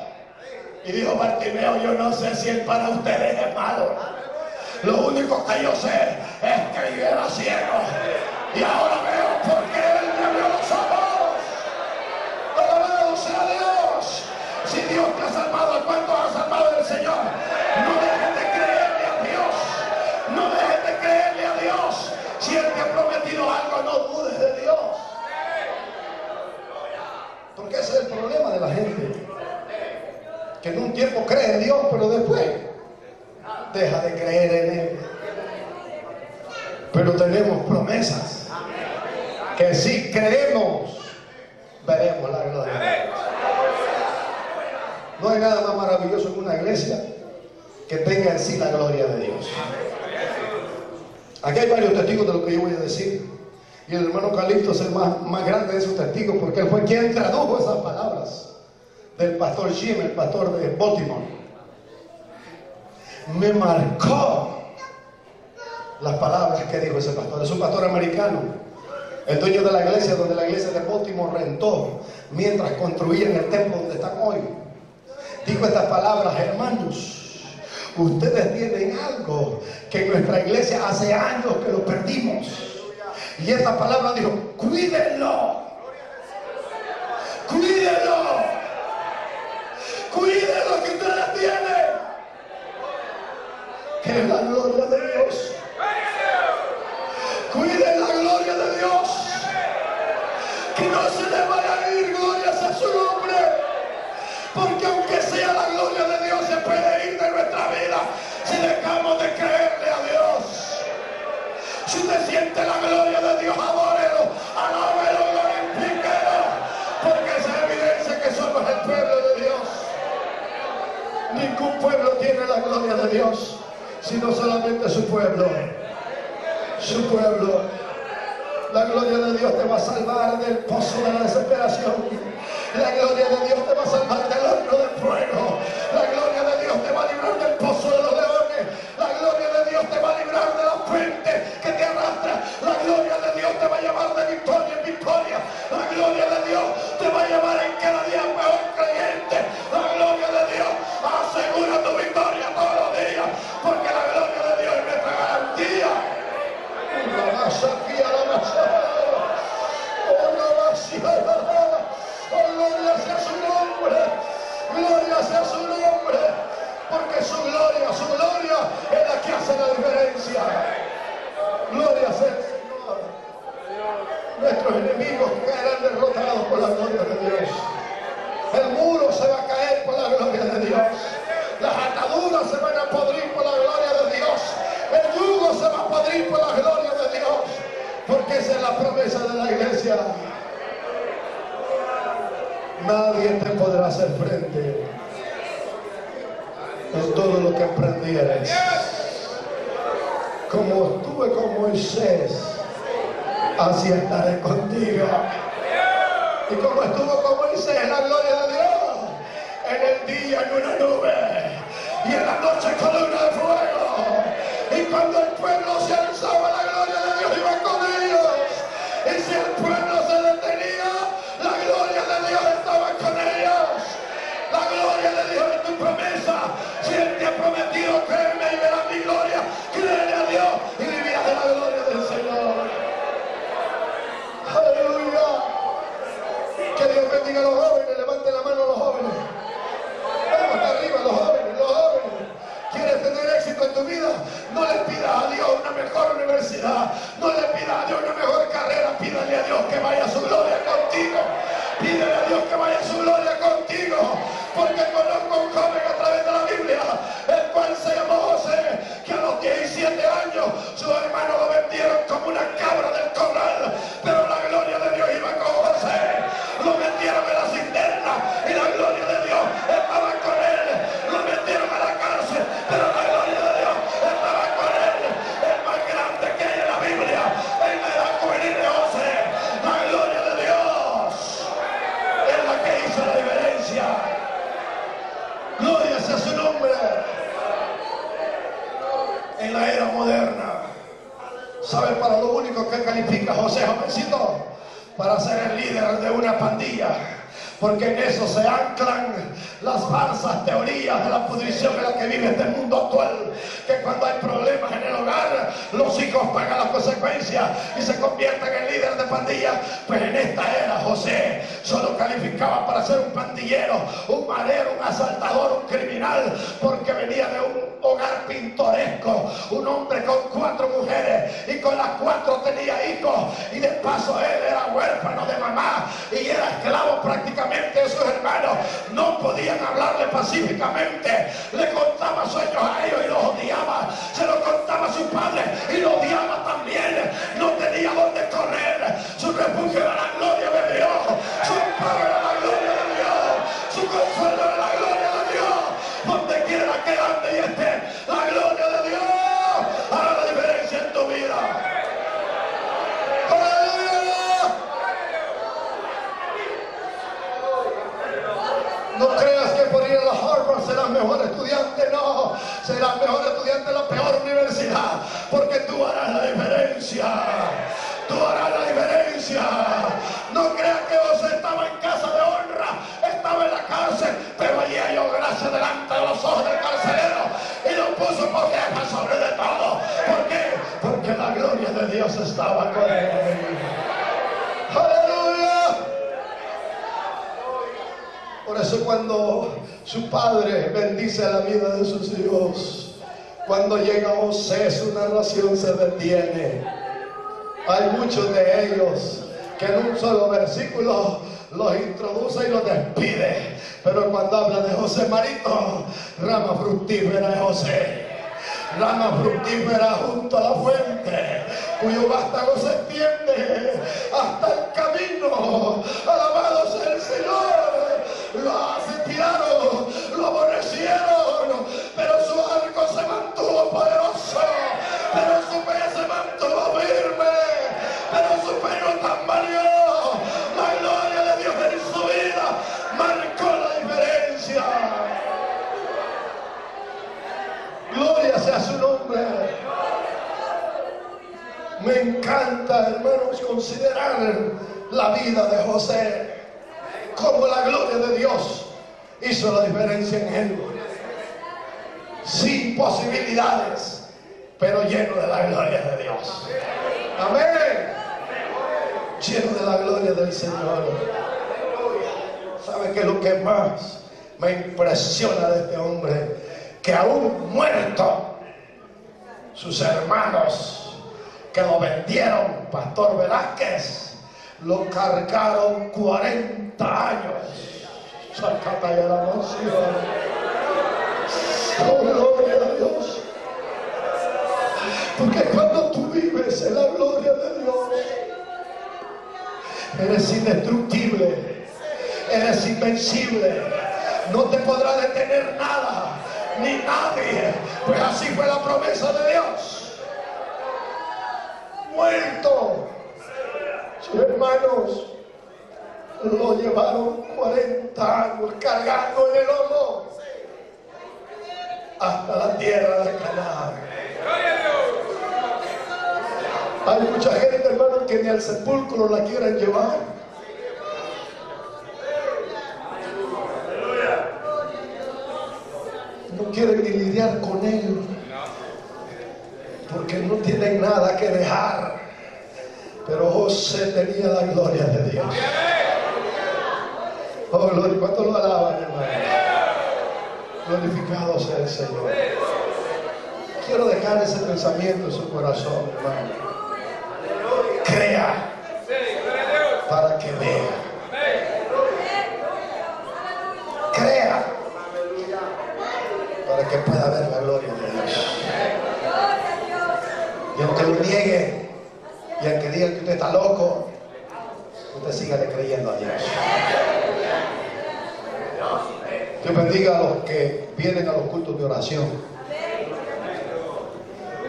Y dijo Bartimeo, yo no sé si él para ustedes es malo. Lo único que yo sé es que yo era ciego. Y ahora veo por qué él me abrió los ojos. Alabado sea Dios. Si Dios te ha salvado, ¿cuánto ha salvado el Señor? No dejes de creerle a Dios. No dejes de creerle a Dios. Si Él te ha prometido algo, no dudes de Dios. Porque ese es el problema de la gente. Que en un tiempo cree en Dios, pero después deja de creer en Él. Pero tenemos promesas. Que si creemos, veremos la gloria. No hay nada más maravilloso en una iglesia que tenga en sí la gloria de Dios. Aquí hay varios testigos de lo que yo voy a decir. Y el hermano Calixto es el más, grande de esos testigos porque él fue quien tradujo esas palabras del pastor Jim, el pastor de Baltimore. Me marcó las palabras que dijo ese pastor. Es un pastor americano, el dueño de la iglesia donde la iglesia de Baltimore rentó mientras construían el templo donde están hoy. Dijo estas palabras, hermanos, ustedes tienen algo que en nuestra iglesia hace años que lo perdimos. Y esta palabra dijo, cuídenlo. Cuídenlo. Cuiden lo que ustedes tienen. Que es la gloria de Dios. Cuiden la gloria de Dios. Que no se le vaya a ir glorias a su nombre. Porque aunque sea la gloria de Dios, se puede ir de nuestra vida si dejamos de creerle a Dios. Si usted siente la gloria de Dios, adórelo, alábelo, glorifíquelo, porque es evidencia que somos el pueblo de Dios. Ningún pueblo tiene la gloria de Dios, sino solamente su pueblo. Su pueblo. La gloria de Dios te va a salvar del pozo de la desesperación. La gloria de Dios te va a salvar del horno del fuego. Nadie te podrá hacer frente en todo lo que emprendieres. Como estuve con Moisés, así estaré contigo. Y como estuvo con Moisés, la gloria de ser un pandillero, un marero, un asaltador, un criminal, porque venía de un hogar pintoresco, un hombre con cuatro mujeres y con las cuatro tenía hijos y de paso él era huérfano de mamá y era esclavo prácticamente de sus hermanos. No podían hablarle pacíficamente, le contaba sueños a ellos y los odiaba, se lo contaba a su padre y lo odiaba Dios estaba con él. Aleluya. Por eso cuando su padre bendice la vida de sus hijos, cuando llega José su narración se detiene. Hay muchos de ellos que en un solo versículo los introduce y los despide. Pero cuando habla de José Marito, rama fructífera de José. Rama fructífera junto a la fuente, cuyo vástago se extiende hasta el camino. Alabado sea el Señor. Lo asitiaron, lo aborrecieron, pero su arco se mantuvo poderoso, Encanta, hermanos, considerar la vida de José como la gloria de Dios hizo la diferencia en él. Sin posibilidades, pero lleno de la gloria de Dios. Amén. Lleno de la gloria del Señor. ¿Sabe qué es lo que más me impresiona de este hombre? Que aún muerto, sus hermanos que lo vendieron, Pastor Velázquez, lo cargaron 40 años. Gloria a Dios. Porque cuando tú vives en la gloria de Dios, eres indestructible, eres invencible, no te podrá detener nada, ni nadie, pues así fue la promesa de Dios. Muerto, sus hermanos lo llevaron 40 años cargando en el lomo hasta la tierra de Canaán. Hay mucha gente, hermano, que ni al sepulcro la quieren llevar. No quieren ni lidiar con él. Porque no tienen nada que dejar. Pero José tenía la gloria de Dios. Oh, gloria. ¿Cuánto lo alaban, hermano? Glorificado sea el Señor. Quiero dejar ese pensamiento en su corazón, hermano. Crea para que vea. Crea para que pueda ver la gloria de Dios. Y aunque lo niegue, y aunque diga que usted está loco, usted siga creyendo a Dios. Dios bendiga a los que vienen a los cultos de oración.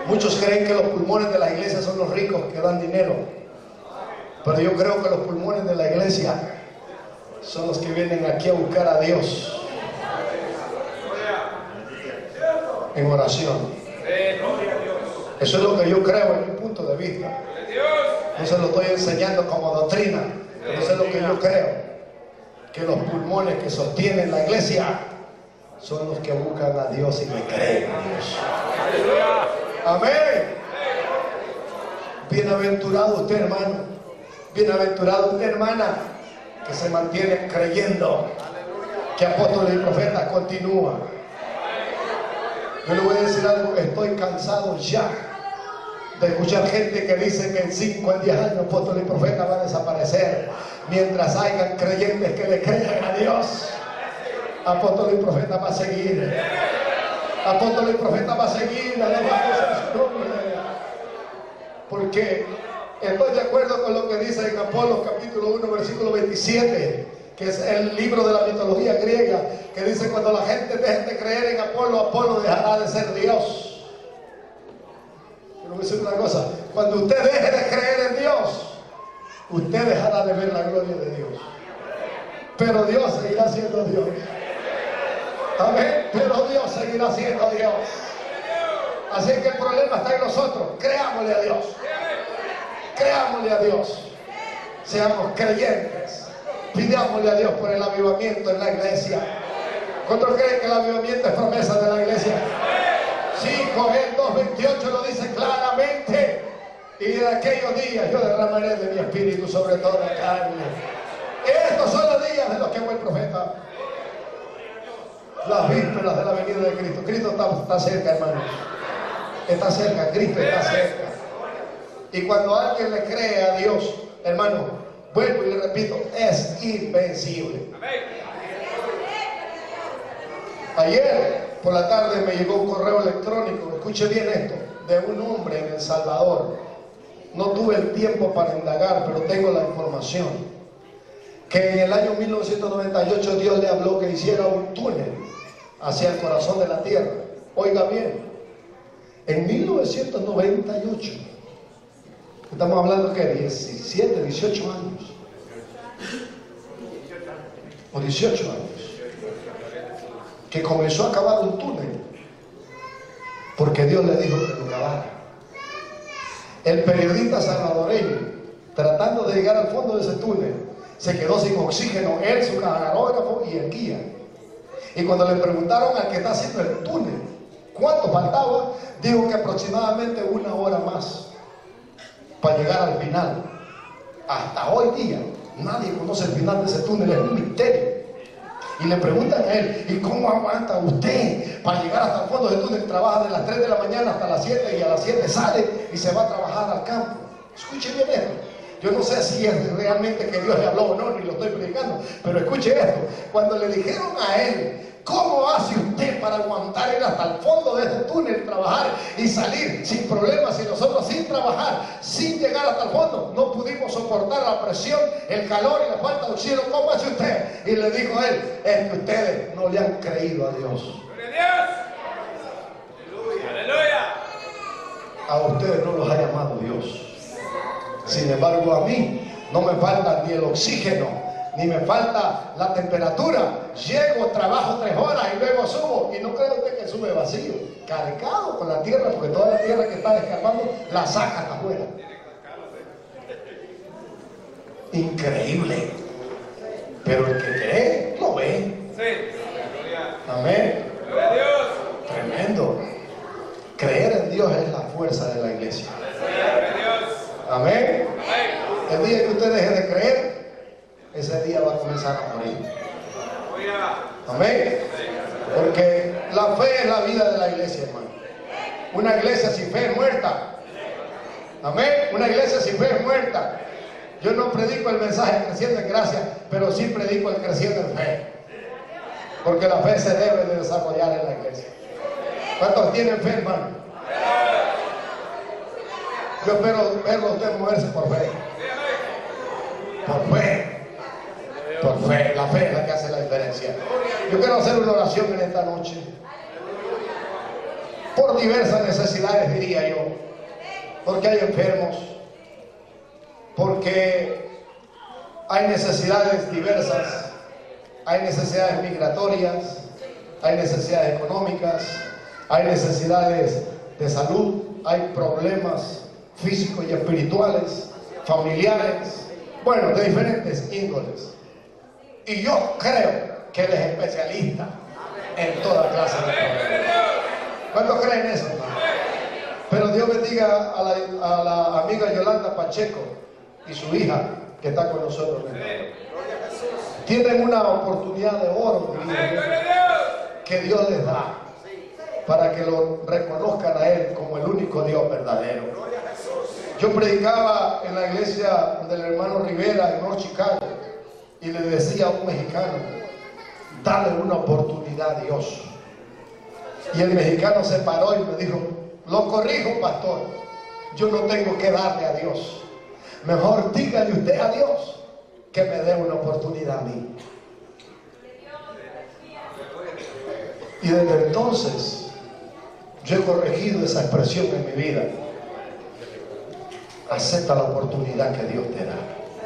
Muchos creen que los pulmones de la iglesia son los ricos que dan dinero. Pero yo creo que los pulmones de la iglesia son los que vienen aquí a buscar a Dios en oración. Eso es lo que yo creo en mi punto de vista. No se lo estoy enseñando como doctrina, pero eso es lo que yo creo. Que los pulmones que sostienen la iglesia son los que buscan a Dios y me creen a Dios. Amén. Bienaventurado usted, hermano. Bienaventurado usted, hermana, que se mantiene creyendo que apóstoles y profetas continúan. Yo le voy a decir algo, estoy cansado ya de escuchar gente que dice que en 5 en 10 años apóstoles y profetas van a desaparecer mientras hayan creyentes que le crean a Dios. Apóstol y profeta va a seguir. Apóstol y profeta va a seguir. Porque estoy de acuerdo con lo que dice en Apolo capítulo 1 versículo 27 que es el libro de la mitología griega, que dice cuando la gente deje de creer en Apolo, Apolo dejará de ser Dios. Quiero decir una cosa, cuando usted deje de creer en Dios, usted dejará de ver la gloria de Dios. Pero Dios seguirá siendo Dios. Amén. Pero Dios seguirá siendo Dios. Así que el problema está en nosotros. Creámosle a Dios. Creámosle a Dios. Seamos creyentes. Pidámosle a Dios por el avivamiento en la iglesia. ¿Cuántos creen que el avivamiento es promesa de la iglesia? Sí, Joel 2.28 lo dice claramente. Y en aquellos días yo derramaré de mi espíritu sobre toda carne. Estos son los días de los que fue el profeta las vísperas de la venida de Cristo. Cristo está, cerca, hermano. Está cerca, Cristo está cerca. Y cuando alguien le cree a Dios, hermano, vuelvo y le repito, es invencible. Ayer por la tarde me llegó un correo electrónico, escuche bien esto, de un hombre en El Salvador. No tuve el tiempo para indagar, pero tengo la información. Que en el año 1998 Dios le habló que hiciera un túnel hacia el corazón de la tierra. Oiga bien, en 1998, estamos hablando que 17, 18 años, o 18 años, que comenzó a cavar un túnel, porque Dios le dijo que lo cavara. El periodista salvadoreño, tratando de llegar al fondo de ese túnel, se quedó sin oxígeno, él, su camarógrafo y el guía. Y cuando le preguntaron al que está haciendo el túnel cuánto faltaba, dijo que aproximadamente una hora más para llegar al final. Hasta hoy día nadie conoce el final de ese túnel, es un misterio. Y le preguntan a él, ¿y cómo aguanta usted para llegar hasta el fondo del túnel? Trabaja de las 3 de la mañana hasta las 7 y a las 7 sale y se va a trabajar al campo. Escuche bien esto. Yo no sé si es realmente que Dios le habló o no, ni lo estoy predicando, pero escuche esto. Cuando le dijeron a él, ¿cómo hace usted para aguantar ir hasta el fondo de este túnel, trabajar y salir sin problemas y nosotros sin trabajar, sin llegar hasta el fondo? No pudimos soportar la presión, el calor y la falta de oxígeno. ¿Cómo hace usted? Y le dijo él, es que ustedes no le han creído a Dios. ¡Aleluya! A ustedes no los ha llamado Dios. Sin embargo, a mí no me falta ni el oxígeno, ni me falta la temperatura. Llego, trabajo tres horas y luego subo. Y no creo usted que sube vacío, cargado con la tierra, porque toda la tierra que está escapando la saca hasta afuera. Increíble. Pero el que cree, lo ve. Amén. Tremendo. Creer en Dios es la fuerza de la iglesia. Amén. El día que usted deje de creer, ese día va a comenzar a morir. Amén. Porque la fe es la vida de la iglesia, hermano. Una iglesia sin fe es muerta. Amén. Una iglesia sin fe es muerta. Yo no predico el mensaje creciendo en gracia, pero sí predico el creciendo en fe. Porque la fe se debe de desarrollar en la iglesia. ¿Cuántos tienen fe, hermano? Yo espero verlo usted moverse por fe. Por fe. Por fe. La fe es la que hace la diferencia. Yo quiero hacer una oración en esta noche. Por diversas necesidades, diría yo. Porque hay enfermos. Porque hay necesidades diversas. Hay necesidades migratorias. Hay necesidades económicas. Hay necesidades de salud. Hay problemas físicos y espirituales, familiares, bueno, de diferentes índoles. Y yo creo que Él es especialista en toda clase de problemas. ¿Cuántos creen eso? Pero Dios bendiga a la, amiga Yolanda Pacheco y su hija que está con nosotros. Tienen una oportunidad de oro que Dios les da para que lo reconozcan a Él como el único Dios verdadero. Yo predicaba en la iglesia del hermano Rivera en North Chicago y le decía a un mexicano, dale una oportunidad a Dios. Y el mexicano se paró y me dijo, lo corrijo, pastor, yo no tengo que darle a Dios. Mejor dígale usted a Dios que me dé una oportunidad a mí. Y desde entonces yo he corregido esa expresión en mi vida acepta la oportunidad que Dios te da.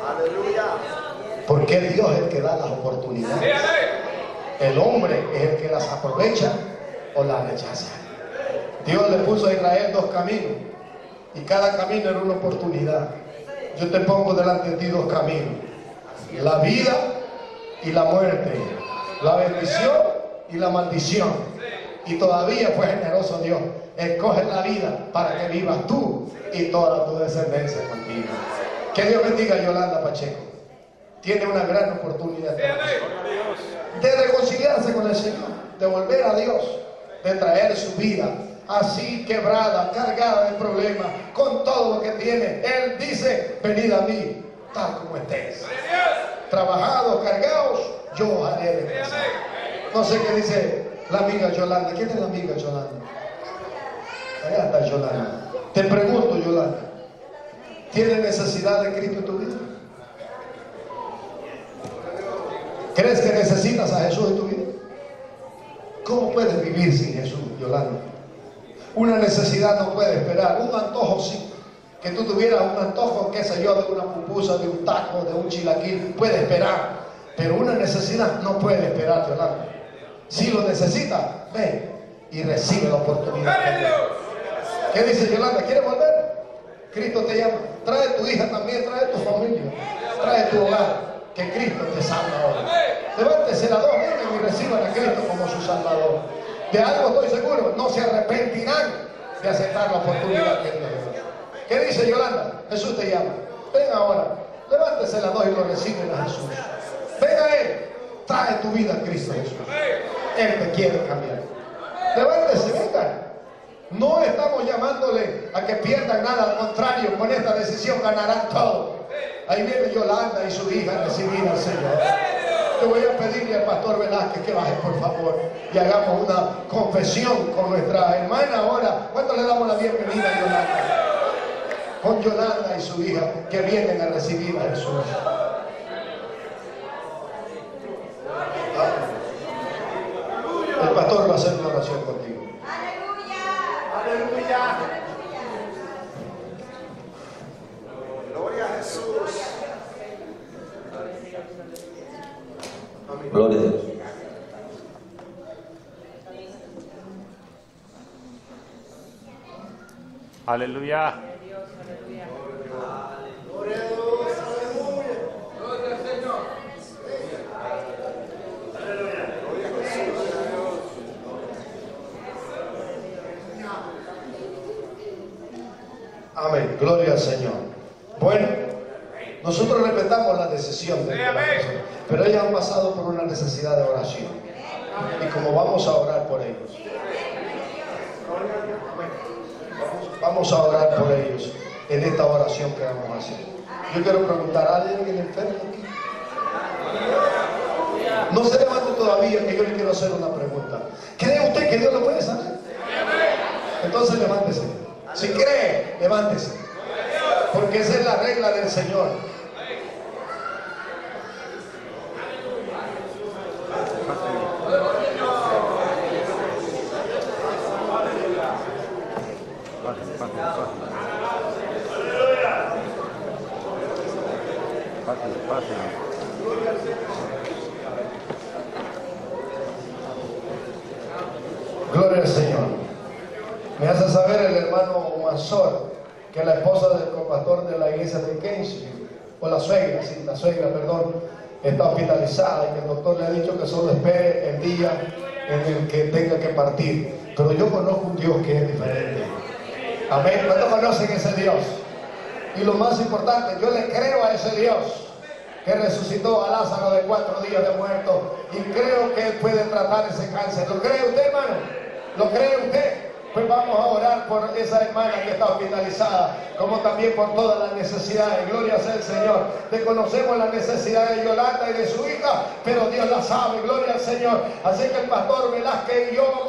Aleluya. Porque Dios es el que da las oportunidades. El hombre es el que las aprovecha o las rechaza. Dios le puso a Israel dos caminos y cada camino era una oportunidad. Yo te pongo delante de ti dos caminos. La vida y la muerte. La bendición y la maldición. Y todavía fue generoso Dios. Escoge la vida para que vivas tú y toda tu descendencia contigo. Que Dios bendiga a Yolanda Pacheco. Tiene una gran oportunidad de reconciliarse con el Señor, de volver a Dios, de traer su vida así quebrada, cargada de problemas, con todo lo que tiene. Él dice, venid a mí, tal como estés. Trabajados, cargados, yo haré de No sé qué dice la amiga Yolanda. ¿Quién es la amiga Yolanda? Allá está Yolanda. Te pregunto, Yolanda, ¿tienes necesidad de Cristo en tu vida? ¿Crees que necesitas a Jesús en tu vida? ¿Cómo puedes vivir sin Jesús, Yolanda? Una necesidad no puede esperar. Un antojo sí. Que tú tuvieras un antojo, qué sé yo, de una pupusa, de un taco, de un chilaquil, puede esperar. Pero una necesidad no puede esperar, Yolanda. Si lo necesita, ve y recibe la oportunidad. ¿Qué dice Yolanda? ¿Quiere volver? Cristo te llama. Trae tu hija también, trae tu familia, trae tu hogar. Que Cristo te salva ahora. Levántese las dos y reciban a Cristo como su Salvador. De algo estoy seguro, no se arrepentirán de aceptar la oportunidad que Dios ¿Qué dice Yolanda? Jesús te llama. Ven ahora, levántese las dos y lo reciben a Jesús. Ven a Él, trae tu vida a Cristo Jesús. Él te quiere cambiar. Levántese, venga. No estamos llamándole a que pierdan nada, al contrario, con esta decisión ganarán todo. Ahí viene Yolanda y su hija a recibir al Señor. Yo voy a pedirle al pastor Velázquez que baje por favor y hagamos una confesión con nuestra hermana ahora. ¿Cuánto le damos la bienvenida a Yolanda? Con Yolanda y su hija que vienen a recibir a Jesús. El pastor va a hacer una oración contigo. Aleluya. Gloria a Jesús. Gloria a Dios. Aleluya. Amén. Gloria al Señor. Bueno, nosotros respetamos la decisión de persona, pero ellos han pasado por una necesidad de oración. Y como vamos a orar por ellos. Vamos a orar por ellos en esta oración que vamos a hacer. Yo quiero preguntar a alguien enfermo aquí. No se levante todavía que yo le quiero hacer una pregunta. ¿Cree usted que Dios lo puede sanar? Entonces levántese. Si cree, levántese. Porque esa es la regla del Señor. Fácil, fácil, fácil. Fácil, fácil. Gloria al Señor. Me hace saber el hermano Que la esposa del pastor de la iglesia de Kensington, o la suegra, sí, la suegra, perdón, está hospitalizada y que el doctor le ha dicho que solo espere el día en el que tenga que partir. Pero yo conozco un Dios que es diferente. Amén. ¿Cuántos conocen ese Dios? Y lo más importante, yo le creo a ese Dios que resucitó a Lázaro de cuatro días de muerto y creo que él puede tratar ese cáncer. ¿Lo cree usted, hermano? ¿Lo cree usted? Pues vamos a orar por esa hermana que está hospitalizada, como también por todas las necesidades. Gloria sea el Señor. Desconocemos la necesidad de Yolanda y de su hija, pero Dios la sabe. Gloria al Señor. Así que el pastor Velázquez y yo